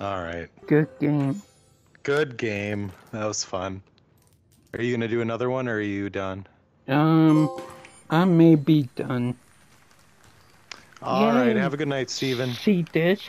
All right. Good game. Good game. That was fun. Are you gonna do another one, or are you done? Um, I may be done. All right. Yay. Have a good night, Steven. See this?